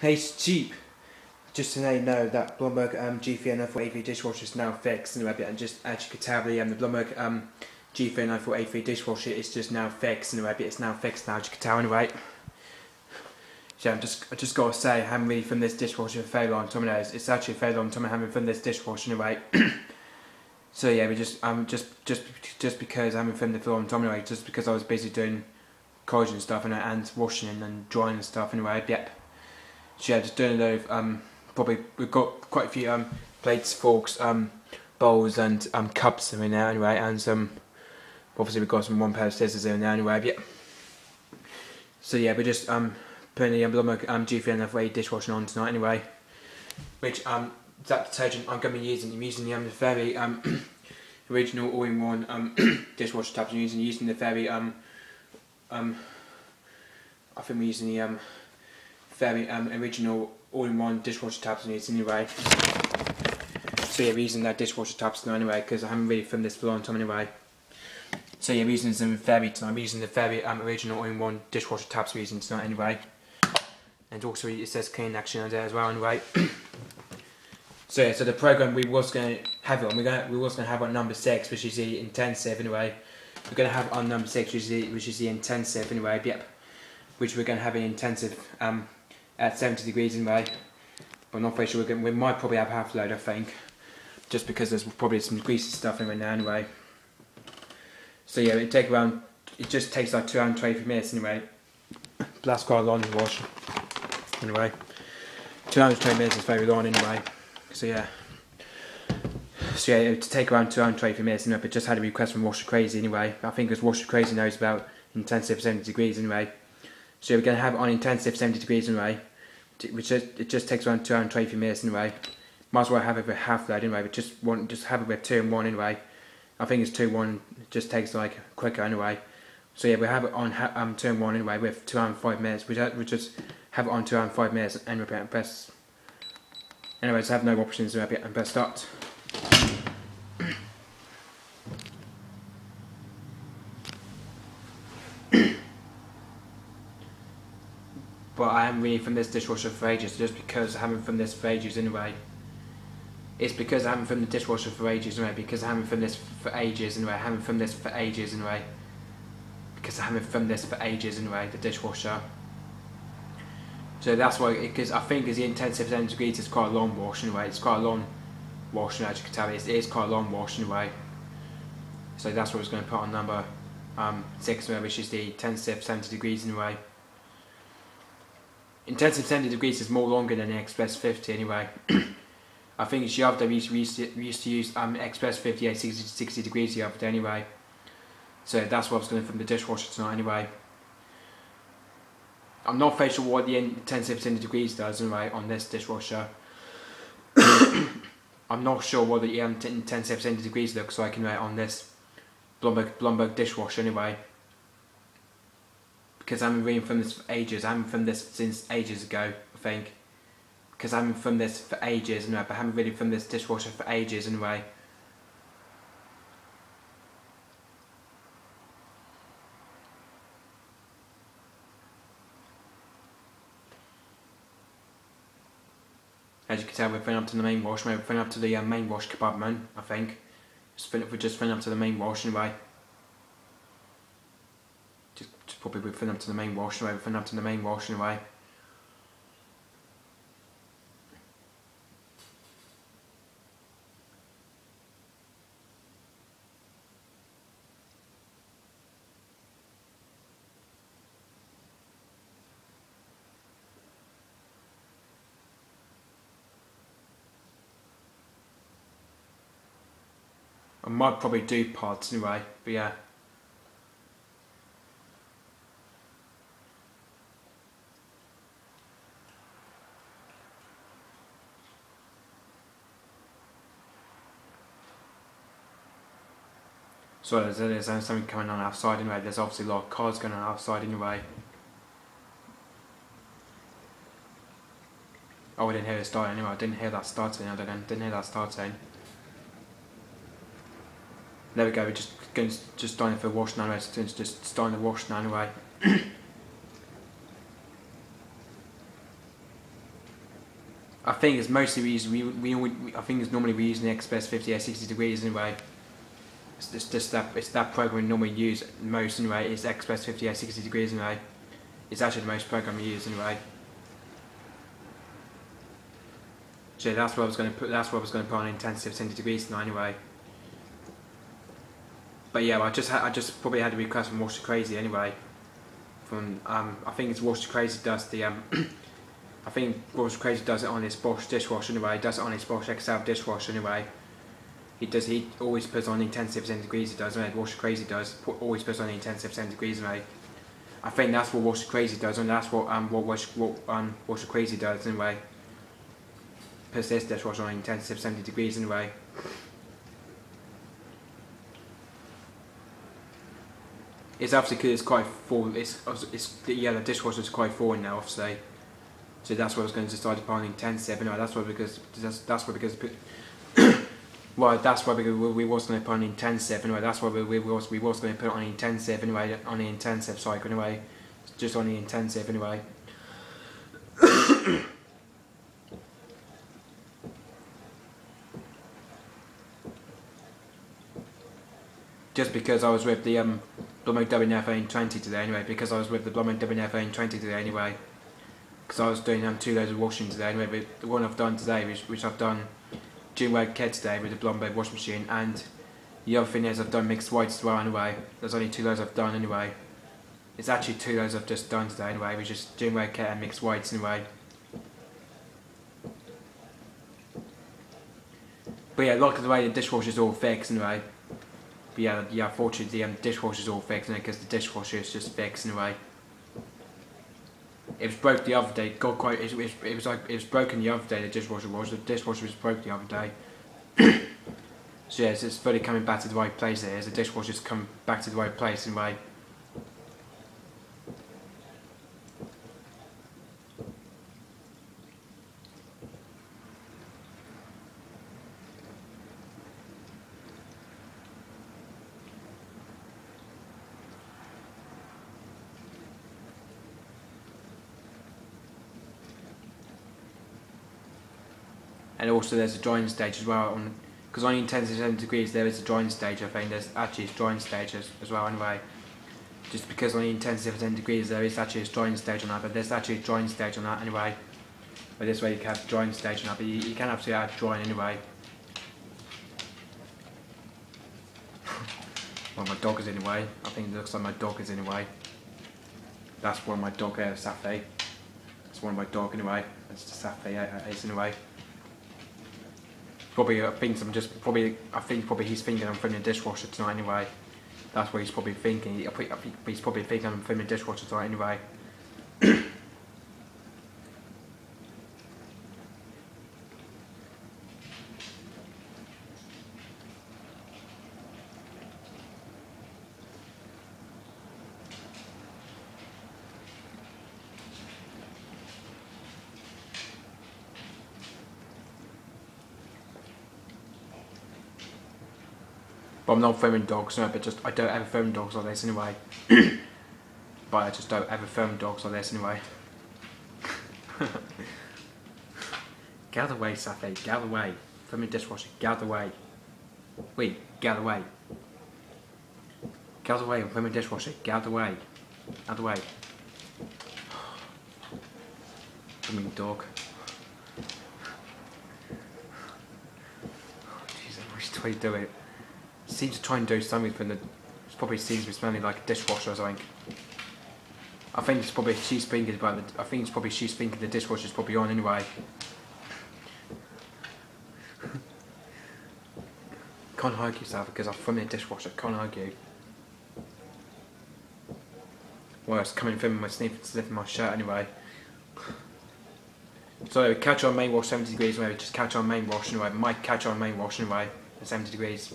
Hey, cheap. Just to let you know that Blomberg um, G394 AV dishwasher is now fixed and and just as you could tell the, um, the Blomberg um, G394 AV dishwasher is just now fixed and it's now fixed now as you could tell anyway. So I'm just I just gotta say I haven't really filmed this dishwasher for very long time. It's, it's actually long time I haven't filmed this dishwasher anyway. so yeah, we just um just just just because filmed it for a anyway, just because I was busy doing college and stuff and, and washing and drying and stuff anyway. Yep. Yeah, just doing a load of um probably we've got quite a few um, plates, forks, um, bowls, and um, cups in there anyway, and some. Obviously, we've got some one pair of scissors in there anyway. Yeah. So yeah, we're just um putting the um, um G3 dishwashing on tonight anyway. Which um that detergent I'm going to be using. I'm using the um, very um original all-in-one um dishwasher tabs. I'm using using the very um um. I think we're using the um very um original all-in-one dishwasher tabs it anyway. So yeah, we're using that dishwasher tabs now anyway because I haven't really filmed this for a long time anyway. So yeah, we're using some Fairy tonight. I'm using the Fairy um, original all-in-one dishwasher tabs we're using tonight anyway. And also it says clean action on there as well anyway. so yeah, so the program we was going to have it on, we're gonna, we was going to have on number 6 which is the intensive anyway. We're going to have on number 6 which is the, which is the intensive anyway, yep. Which we're going to have an intensive um, at 70 degrees anyway. But not very sure we're going we might probably have half load I think. Just because there's probably some greasy stuff in there now anyway. So yeah, it take around it just takes like 220 minutes anyway. That's quite a long wash. Anyway. 220 minutes is very long anyway. So yeah. So yeah, it would take around 220 minutes anyway, but just had a request from Washer Crazy anyway. I think because Washer Crazy knows about intensive 70 degrees anyway. So we're going to have it on intensive 70 degrees anyway which just, it just takes around 220 minutes anyway. Might as well have it with half that anyway, but just one, just have it with two and one anyway. I think it's two one just takes like quicker anyway. So yeah, we have it on um two and one anyway with two and five minutes. We just, we just have it on two and five minutes and repeat and press. Anyways, I have no options to repeat and press start. But I haven't really from this dishwasher for ages, just because I haven't from this for ages anyway. It's because I haven't from the dishwasher for ages anyway, because I haven't from this for ages anyway, I haven't from this for ages anyway. Because I haven't from this for ages anyway, the dishwasher. So that's why, because I think as the intensive 10 degrees is quite a long wash anyway, it's quite a long wash as you can tell, it is quite a long wash anyway. So that's what I was going to put on number um, 6 which is the intensive 70 degrees anyway. Intensive 70 degrees is more longer than Express 50 anyway. I think it's the we used, to, we used to use um, Express 50 at 60, 60 degrees the other day anyway. So that's what I was going from the dishwasher tonight anyway. I'm not very sure what the intensive 70 degrees does anyway on this dishwasher. I'm not sure what the um, intensive 70 degrees looks like anyway on this Blomberg, Blomberg dishwasher anyway because I've been reading from this for ages. I haven't from this since ages ago, I think. Because I've been from this for ages anyway, but I haven't really from this dishwasher for ages anyway. As you can tell, we're filling up to the main wash. We're filling up to the uh, main wash compartment, I think. Just fill, we're just filling up to the main wash anyway probably we've up to the main washing away, up to the main washing away. I might probably do pods anyway, but yeah. So there's, there's something coming on outside anyway. There's obviously a lot of cars going on outside anyway. Oh, I didn't hear it starting anyway. I didn't hear that starting. I didn't, didn't hear that starting. There we go. We're just going just starting for wash now. It's just starting the wash now anyway. I think it's mostly we use we, we, we I think it's normally we use the Express 50 at 60 degrees anyway. It's just, that it's that program we normally use most anyway. It's Express 50 at 60 degrees anyway. It's actually the most program we use anyway. So that's what I was going to put. That's what I was going to put on intensive 70 degrees now anyway. But yeah, I just I just probably had a request from Wash Crazy anyway. From um, I think it's Wash Crazy does the um, I think Wash Crazy does it on his Bosch dishwasher anyway. Does it on his Bosch XL dishwasher anyway. He does. He always puts on intensive 70 degrees. He does. Right? Wash Crazy does. Put, always puts on intensive 70 degrees anyway. I think that's what Wash Crazy does, and that's what um what Wash what um Wash Crazy does anyway. Puts this dishwasher on intensive 70 degrees anyway. It's obviously because it's quite full. It's it's yeah the dishwasher's quite full now obviously. So that's what I was going to decide upon intensive. No, that's why because that's that's why because. Well, that's why we, we was going to put on intensive anyway. That's why we, we was we was going to put on intensive anyway on the intensive cycle anyway, just on the intensive anyway. just because I was with the um, Blummo WFA20 today anyway, because I was with the Blummo WFA20 today anyway, because I was doing um, two loads of washing today anyway, but the one I've done today, which, which I've done Wag Ked today with the blonde Blumbo washing machine, and the other thing is I've done mixed whites as well anyway, there's only two loads I've done anyway. It's actually two loads I've just done today anyway, which is Wag Ked and mixed whites anyway. But yeah, at the way the dishwasher's all fixed anyway. But yeah, yeah, fortunately the um, dishwasher's all fixed because the dishwasher is just fixed anyway. It was broke the other day. God quote, It, it, it was like it was broken the other day. The dishwasher was. The dishwasher was broke the other day. so yes, it's fully coming back to the right place. There is the dishwasher's come back to the right place in anyway. And also there's a drying stage as well on because only 10 to 7 degrees there is a drying stage I think. There's actually a drying stage as, as well anyway. Just because only 10 to 7 degrees there is actually a drying stage on that but there's actually a drying stage on that anyway. But this way you can have drying stage on that but you, you can actually add drying anyway. Well my dog is anyway I think it looks like my dog is anyway that's one of my dog uh, Safi. That's one of my dog anyway that's the Safi uh, is anyway probably uh, I think I'm just probably I think probably he's thinking I'm filming a dishwasher tonight anyway. That's what he's probably thinking. He's probably thinking I'm filming a dishwasher tonight anyway. But I'm not filming dogs, no, but just I don't ever film dogs like this anyway. but I just don't ever film dogs like this anyway. get away, of the way, Safi, of the. Filming dishwasher, get away. of the way. Wait, get out of the way. Get out of the way, I'm filming dishwasher, get out of the way. Out of the way. Filming dog. Jesus, I wish to do it seems to try and do something from the. It probably seems to be smelling like a dishwasher or something. I think it's probably she's thinking about the. I think it's probably she's thinking the dishwasher's probably on anyway. Can't argue, yourself because I'm from the dishwasher. Can't argue. Well, it's coming from my sniff, sniffing my shirt anyway. So catch on main wash 70 degrees anyway, just catch on main wash anyway. Might catch on main wash anyway at 70 degrees.